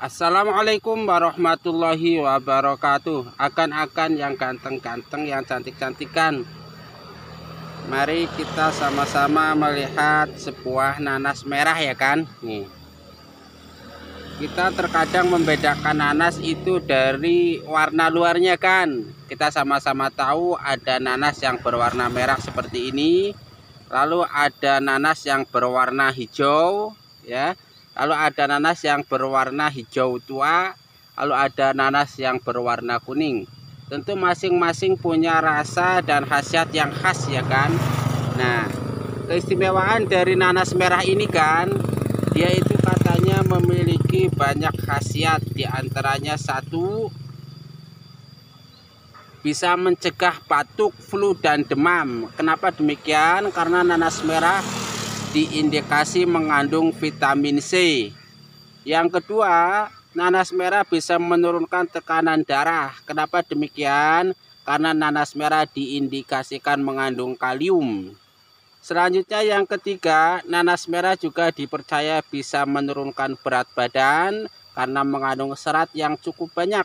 Assalamualaikum warahmatullahi wabarakatuh. Akan-akan yang ganteng-ganteng Yang cantik-cantikan. Mari kita sama-sama melihat Sebuah nanas merah ya kan? Nih. Kita terkadang membedakan nanas itu Dari warna luarnya kan? Kita sama-sama tahu Ada nanas yang berwarna merah seperti ini Lalu ada nanas yang berwarna hijau Ya lalu ada nanas yang berwarna hijau tua lalu ada nanas yang berwarna kuning tentu masing-masing punya rasa dan khasiat yang khas ya kan nah keistimewaan dari nanas merah ini kan dia itu katanya memiliki banyak khasiat di antaranya satu bisa mencegah batuk, flu, dan demam. Kenapa demikian? Karena nanas merah diindikasi mengandung vitamin C. Yang kedua, nanas merah bisa menurunkan tekanan darah. Kenapa demikian? Karena nanas merah diindikasikan mengandung kalium. Selanjutnya yang ketiga, nanas merah juga dipercaya bisa menurunkan berat badan karena mengandung serat yang cukup banyak.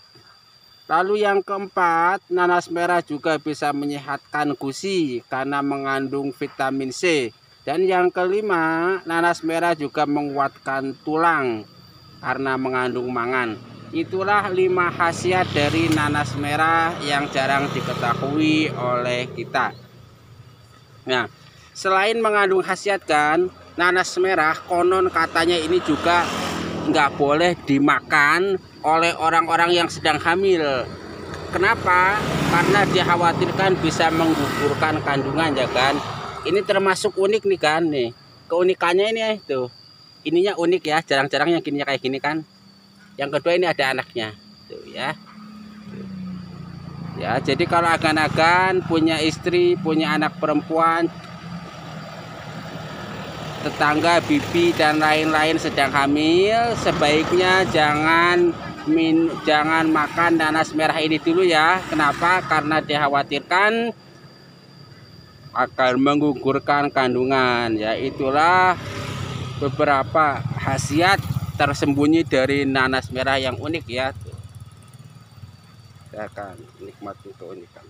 Lalu yang keempat, nanas merah juga bisa menyehatkan gusi karena mengandung vitamin C. Dan yang kelima, nanas merah juga menguatkan tulang karena mengandung mangan. Itulah lima khasiat dari nanas merah yang jarang diketahui oleh kita. Nah, selain mengandung khasiat kan, nanas merah konon katanya ini juga nggak boleh dimakan oleh orang-orang yang sedang hamil. Kenapa? Karena dikhawatirkan bisa menggugurkan kandungan ya kan ini termasuk unik nih kan nih. Keunikannya ini ya itu ininya unik ya jarang-jarang yang gini kayak gini kan. Yang kedua ini ada anaknya tuh ya. Ya jadi kalau agan-agan punya istri punya anak perempuan tetangga bibi dan lain-lain sedang hamil sebaiknya jangan min jangan makan nanas merah ini dulu ya. Kenapa? Karena dikhawatirkan akan menggugurkan kandungan ya itulah beberapa khasiat tersembunyi dari nanas merah yang unik ya. Saya akan nikmati keunikan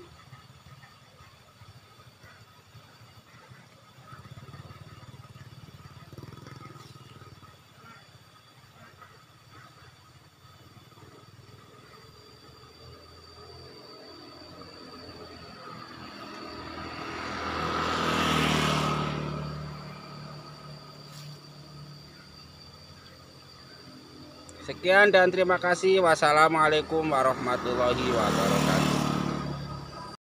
Sekian dan terima kasih. Wassalamualaikum warahmatullahi wabarakatuh.